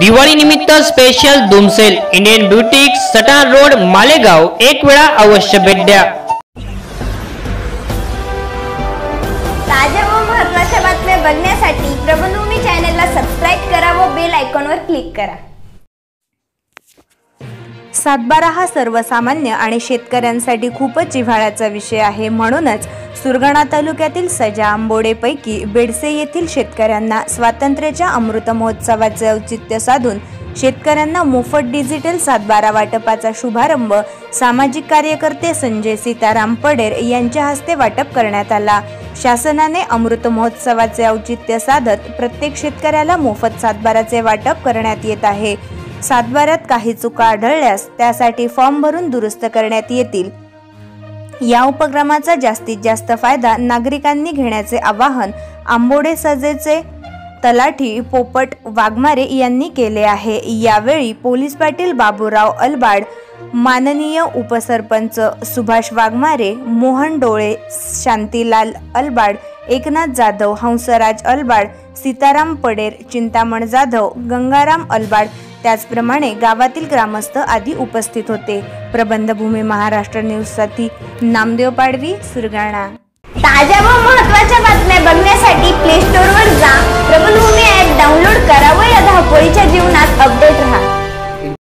दिवाळी निमित्त स्पेशल दुमसेल Indian boutique सटार रोड मालेगाव. एक वेळा अवश्य भेट द्या. ताज्या व महत्त्वाच्या बातम्या बघण्यासाठी प्रबलभूमी चॅनलला सबस्क्राईब करा व बेल आयकॉनवर क्लिक करा. सातबारा हा सर्वसामान्य आणि शेतकऱ्यांसाठी खूपच जिव्हाळ्याचा विषय आहे. म्हणूनच सुरगाणा तालुक्यातील सजा आंबोडेपैकी बेडसे येथील शेतकऱ्यांना स्वातंत्र्याच्या अमृत महोत्सवाचे औचित्य साधून शेतकऱ्यांना मोफत डिजिटल सातबारा वाटपाचा शुभारंभ सामाजिक कार्यकर्ते संजय सीताराम पडेर यांच्या हस्ते वाटप करण्यात आला. शासनाने अमृत महोत्सवाचे औचित्य साधत प्रत्येक शेतकऱ्याला मोफत सातबाराचे वाटप करण्यात येत आहे. सातबाऱ्यात काही चुका आढळल्यास त्यासाठी फॉर्म भरून दुरुस्त करण्यात येतील. या उपक्रमाचा जास्तीत जास्त फायदा नागरिकांनी घेण्याचे आवाहन आंबोडे सजेचे तलाठी पोपट वाघमारे यांनी केले आहे. यावेळी पोलीस पाटील बाबूराव अलबाड माननीय उपसरपंच सुभाष वाघमारे मोहन डोळे शांतीलाल अलबाड एकनाथ जाधव हंसराज अलबाड सीताराम पडेर चिंतामण जाधव गंगाराम अलबाड त्याचप्रमाणे गावातील ग्रामस्थ आदी उपस्थित होते. प्रबंधभूमी महाराष्ट्र न्यूजसाठी नामदेव पाडवी सुरगाणा. ताज्या व महत्त्वाच्या बातम्या बघण्यासाठी प्ले स्टोअरवर